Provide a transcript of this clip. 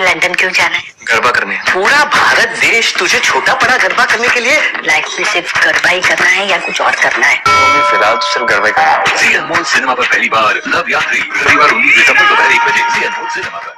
London क्यों जाना है? गरबा करने। पूरा भारत देश तुझे छोटा पड़ा गरबा करने के लिए। लाइफ में सिर्फ़ गरबा ही करना है या कुछ और करना है? तो फ़िलहाल तो सिर्फ़ गरबा ही करना है। सिनेमा पर पहली बार लव यात्री रविवार उन्नीस दिसंबर दोपहर एक बजे। सिनेमा पर।